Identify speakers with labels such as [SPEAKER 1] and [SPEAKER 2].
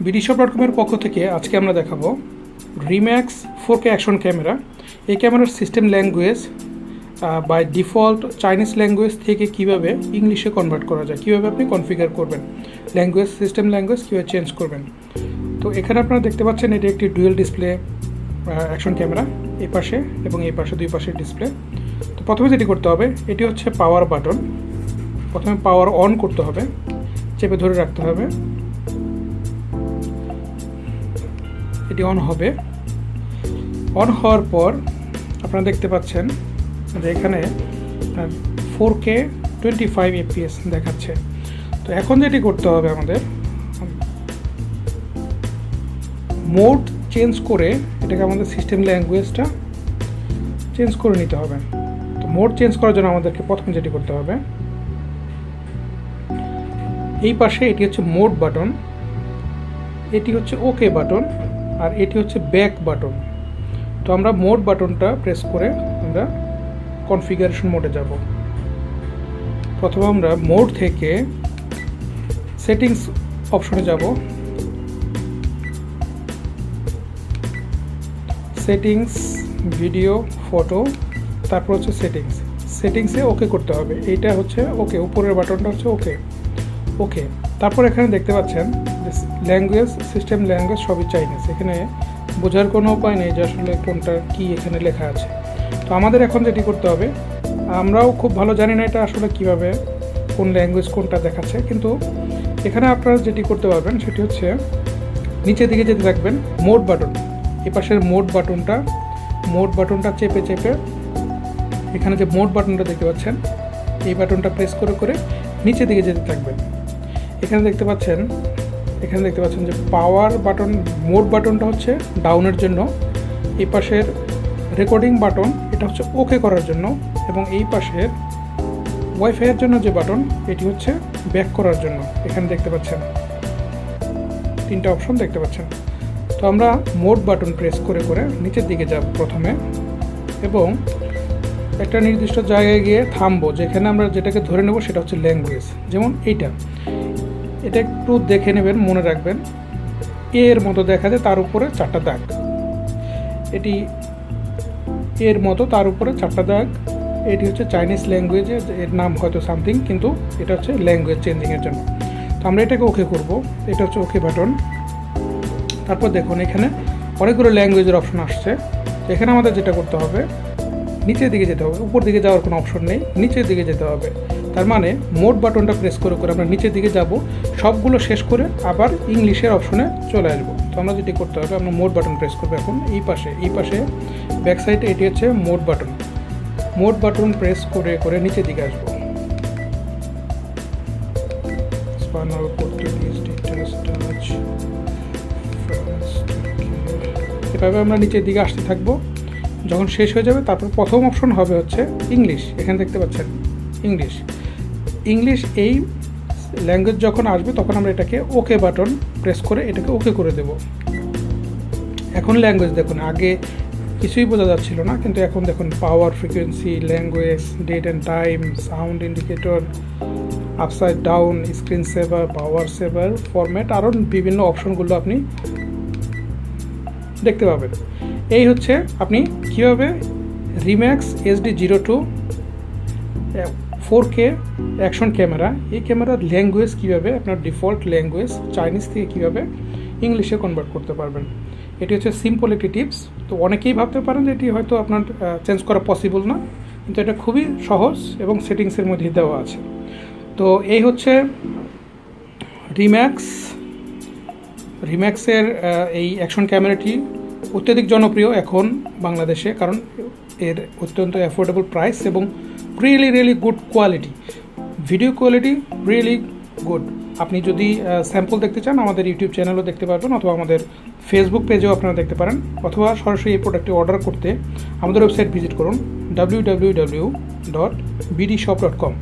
[SPEAKER 1] Bdshop dot কমের পক্ষ থেকে আজকে আমরা দেখাবো Remax four K action camera এই ক্যামেরার system language by default Chinese language থেকে কীভাবে ইংলিশে কনভার্ট করা যায় কীভাবে আপনি কনফিগার করবেন ল্যাঙ্গুয়েজ সিস্টেম ল্যাঙ্গুয়েজ কীভাবে চেঞ্জ করবেন তো এখানে আপনারা দেখতে পাচ্ছেন এটি একটি ডুয়েল ডিসপ্লে অ্যাকশন ক্যামেরা এই পাশে এবং এই পাশে দুই পাশের ডিসপ্লে তো প্রথমে যেটি করতে হবে এটি হচ্ছে পাওয়ার বাটন প্রথমে পাওয়ার অন করতে হবে চেপে ধরে রাখতে হবে এটি অন হবে। অন হওয়ার পর আপনারা দেখতে পাচ্ছেন যে এখানে four K twenty five FPS দেখাচ্ছে। তো এখন যেটি করতে হবে আমাদের, মোড চেঞ্জ করে এটাকে আমাদের সিস্টেম ল্যাঙ্গুয়েজটা চেঞ্জ করে নিতে হবে। তো মোড চেঞ্জ করার জন্য আমাদেরকে প্রথমে যেটি করতে হবে, এই পাশে এটি হচ্ছে মোড বাটন, এটি হচ্ছে ওকে বাটন। আর এটি হচ্ছে ব্যাক বাটন তো আমরা মোড বাটনটা প্রেস করে আমরা কনফিগারেশন মোডে যাব। প্রথমে আমরা মোড থেকে সেটিংস অপশনে যাব। সেটিংস ভিডিও ফটো তারপর হচ্ছে সেটিংস সেটিংসে ওকে করতে হবে। এইটা হচ্ছে ওকে উপরের বাটনটা হচ্ছে ওকে ওকে তারপর এখানে দেখতে পাচ্ছেন ল্যাঙ্গুয়েজ সিস্টেম ল্যাঙ্গুয়েজ সবই চাইনিজ এখানে বোঝার কোনো উপায় নেই যে আসলে কোনটা কি এখানে লেখা আছে। তো আমাদের এখন যেটি করতে হবে, আমরাও খুব ভালো জানি না এটা আসলে কীভাবে, কোন ল্যাঙ্গুয়েজ কোনটা দেখাচ্ছে, কিন্তু এখানে আপনারা যেটি করতে পারবেন সেটি হচ্ছে নিচের দিকে যেতে থাকবেন মোড বাটন এ পাশের মোড বাটনটা মোড বাটনটা চেপে চেপে এখানে যে মোড বাটনটা দেখতে পাচ্ছেন, এই বাটনটা প্রেস করে করে নিচের দিকে যেতে থাকবেন। এখানে দেখতে পাচ্ছেন, এখানে দেখতে পাচ্ছেন যে পাওয়ার বাটন মোড বাটনটা হচ্ছে ডাউনের জন্য। এই পাশের রেকর্ডিং বাটন এটা হচ্ছে ওকে করার জন্য। এবং এই পাশের ওয়াইফাইয়ের জন্য যে বাটন এটি হচ্ছে ব্যাক করার জন্য। এখানে দেখতে পাচ্ছেন, তিনটা অপশন দেখতে পাচ্ছেন। তো আমরা মোড বাটন প্রেস করে করে নিচের দিকে যাব প্রথমে। এবং একটা নির্দিষ্ট জায়গায় গিয়ে থামবো, যেখানে আমরা যেটাকে ধরে নেব সেটা হচ্ছে ল্যাঙ্গুয়েজ যেমন এইটা। এটা একটু দেখে নেবেন, মনে রাখবেন। এর মতো দেখা যায় তার উপরে চারটা দাগ। এটি এর মতো তার উপরে চারটা দাগ। এটি হচ্ছে চাইনিজ ল্যাঙ্গুয়েজে, এর নাম হয়তো সামথিং, কিন্তু এটা হচ্ছে ল্যাঙ্গুয়েজ চেঞ্জিংয়ের জন্য। তো আমরা এটাকে ওকে করব। এটা হচ্ছে ওকে বাটন। তারপর দেখুন, এখানে অনেকগুলো ল্যাঙ্গুয়েজের অপশন আসছে। এখানে আমাদের যেটা করতে হবে নিচের দিকে যেতে হবে, উপর দিকে যাওয়ার কোনো অপশন নেই, নিচের দিকে যেতে হবে। তার মানে মোড বাটনটা প্রেস করে করে আমরা নিচের দিকে যাব, সবগুলো শেষ করে আবার ইংলিশের অপশনে চলে আসব। তো আমরা যেটি করতে হবে, আমরা মোড বাটন প্রেস করব এখন, এই পাশে এই পাশে ব্যাক সাইডে এটি হচ্ছে mode button mode button press করে করে নিচের দিকে আসব। এভাবে আমরা নিচের দিকে আসতে থাকব। যখন শেষ হয়ে যাবে, তারপর প্রথম অপশন হবে হচ্ছে ইংলিশ এখানে দেখতে পাচ্ছেন ইংলিশ ইংলিশ এই ল্যাঙ্গুয়েজ যখন আসবে, তখন আমরা এটাকে ওকে বাটন প্রেস করে এটাকে ওকে করে দেব। এখন ল্যাঙ্গুয়েজ দেখুন, আগে কিছুই বোঝা যাচ্ছিল না, কিন্তু এখন দেখুন power frequency language date and time sound indicator upside down screen saver power saver format আরও বিভিন্ন অপশনগুলো আপনি দেখতে পাবেন। এই হচ্ছে আপনি কীভাবে Remax SD zero two four K action camera এই ক্যামেরার ল্যাঙ্গুয়েজ কীভাবে, আপনার ডিফল্ট ল্যাঙ্গুয়েজ চাইনিজ থেকে কীভাবে ইংলিশে কনভার্ট করতে পারবেন। এটি হচ্ছে সিম্পল একটি টিপস তো অনেকেই ভাবতে পারেন যে এটি হয়তো আপনার চেঞ্জ করা পসিবল না, কিন্তু এটা খুবই সহজ এবং সেটিংসের মধ্যে দেওয়া আছে। তো এই হচ্ছে রিম্যাক্স রিম্যাক্সের এই অ্যাকশন ক্যামেরাটি অত্যধিক জনপ্রিয় এখন বাংলাদেশে, কারণ এর অত্যন্ত অ্যাফোর্ডেবল প্রাইস এবং really really good quality video quality really good আপনি যদি স্যাম্পল দেখতে চান, আমাদের ইউটিউব চ্যানেলও দেখতে পারবেন, অথবা আমাদের ফেসবুক পেজেও আপনারা দেখতে পারেন, অথবা সরাসরি এই প্রোডাক্টটি অর্ডার করতে আমাদের ওয়েবসাইট ভিজিট করুন W W W dot BD shop dot com